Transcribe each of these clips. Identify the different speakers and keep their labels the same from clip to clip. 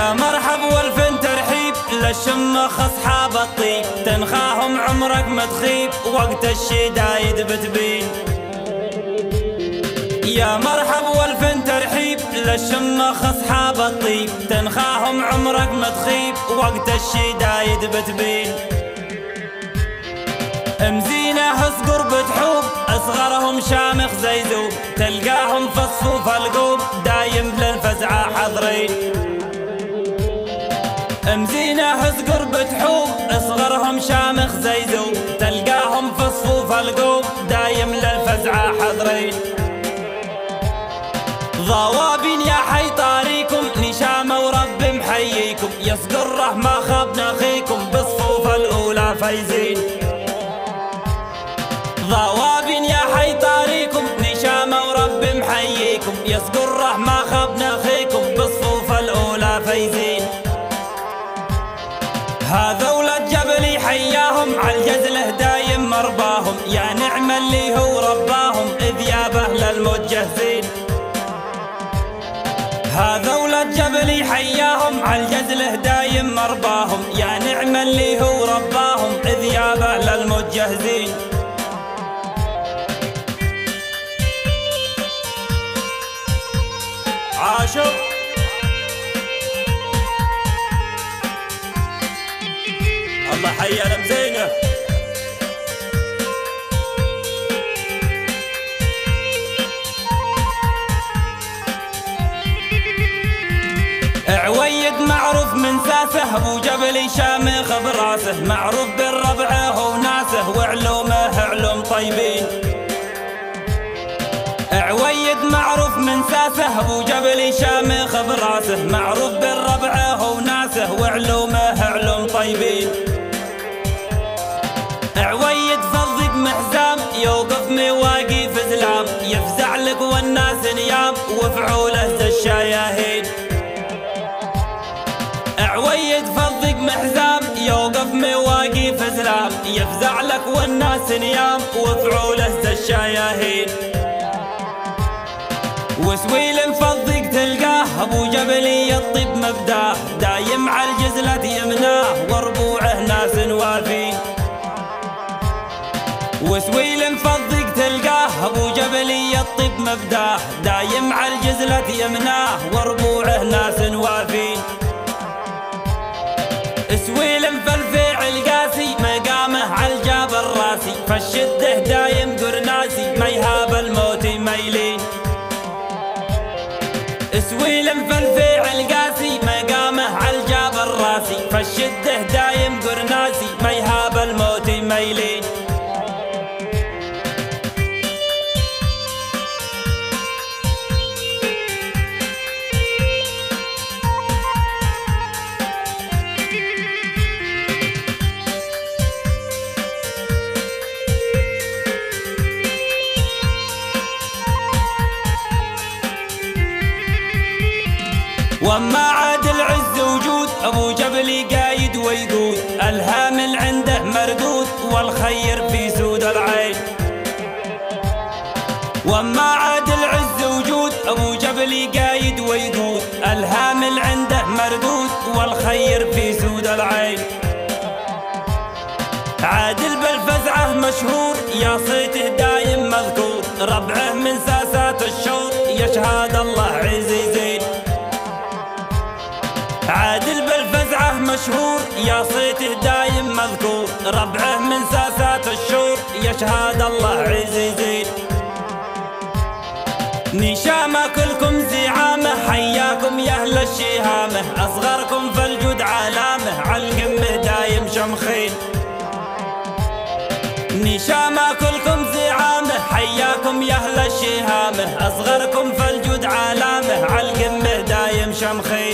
Speaker 1: يا مرحب والفن ترحيب للشمخ اصحاب الطيب. تنخاهم عمرك ما تخيب وقت الشدايد بتبين يا مرحب والفن ترحيب للشمخ اصحاب الطيب. تنخاهم عمرك ما تخيب وقت الشدايد بتبين مزينة اصقر بتحوب اصغرهم شامخ زي ذوب. تلقاهم في صفوف القوب دايم للفزعة حاضرين مزينة اصقر بتحوب أصغرهم شامخ زي ذوب تلقاهم في صفوف القوب دايم للفزعة حاضرين ضوابين يا حي طاريكم نشامة ورب محييكم يصقر ما خابنا اخيكم بالصفوف الأولى فايزين مرباهم يا نعم اللي هو رباهم إذ يابه للموت جهزين هذا ولد جبلي حياهم عالجزله دايم مرباهم يا نعم اللي هو رباهم إذ يابه للموت جهزين عاشق. الله حي على عويد معروف من ساسه أبو جبل شامخ براسه معروف بالربعه وناسه وعلومه علوم طيبين. عويد معروف من ساسه أبو جبل شامخ براسه معروف بالربعه وناسه وعلومه علوم طيبين. عويد فضق محزام يوقف مواقف زلام يفزع لك والناس نيام وفعوله الشياهين عويد فضق محزام يوقف مواقف زلام يفزع لك والناس نيام وفعوله ذا الشياهين وسويل مفضق تلقاه أبو جبلي الطب مبداه. دايم على الجزلة يمناه وربوعه ناس وافين. وسويل مفضق تلقاه أبو جبلي الطب مبداه. دايم على الجزلة يمناه وربوعه ناس وافين. سويل فالفعل قاسي مقامه على الجبل راسي فالشده دايم قرناسي ما يهاب وما عاد العز وجود أبو جبلي قايد ويقود. الهامل عنده مردود والخير في سود العين. وما عاد العز وجود أبو جبلي قايد ويقود. الهامل عنده مردود والخير في سود العين. عادل بالفزعه مشهور يا صيته دايم مذكور. ربعه من ساسات الشور يشهد الله عزيزين عادل بالفزعة مشهور يا صيته دايم مذكور. ربعه من ساسات الشور يشهد الله عزيزين نشامة كلكم زعامة حياكم يا أهل الشهامة أصغركم في الجود علامة عالقمة دايم شمخين نشامة كلكم زعامة حياكم يا أهل الشهامة أصغركم في الجود علامة عالقمة دايم شمخين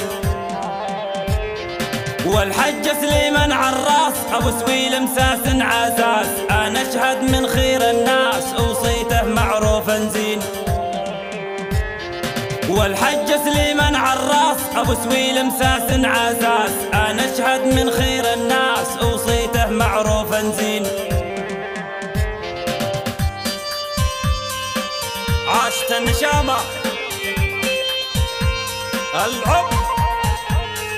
Speaker 1: والحج سليمان عراس أبو سويل مساس عساس أنا أشهد من خير الناس وصيته معروف زين. والحج سليمان عراس أبو سويل مساس عساس أنا أشهد من خير الناس وصيته معروف زين. عاشت النشامة. العب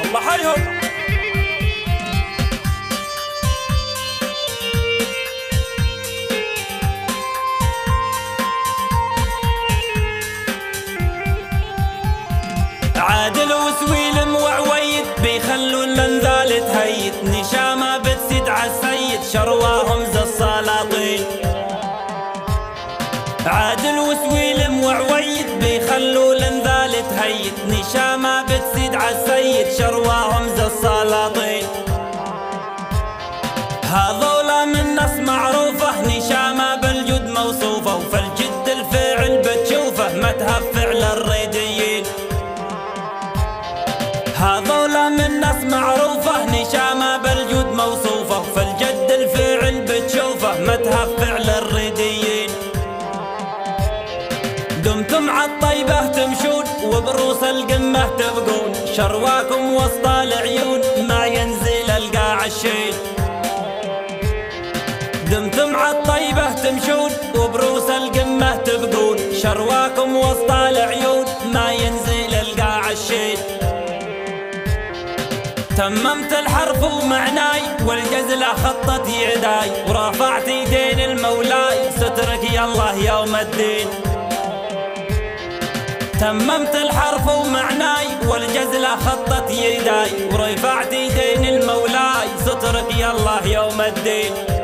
Speaker 1: الله حيهم. شرواهم زي السلاطين. عادل وسويل وعويد بيخلوا الانذال تهيد نشامة بتسد عالسيد شرواهم زي السلاطين. هذولا من ناس معروفة نشامة بالجد موصوفة وفالجد الفعل بتشوفه ما تهفع للريديين هذولا من ناس معروفة شرواكم وسط العيون ما ينزل القاع الشيل دمتم عالطيبة تمشون وبروس القمة تبقون. شرواكم وسط العيون ما ينزل القاع الشيل تممت الحرف ومعناي والجزلة خطت يداي ورفعت يدين المولاي سترك يا الله يوم الدين. تممت الحرف ومعناي والجزلة خطت يداي ورفعت يدين المولاي سترك يا الله يوم الدين.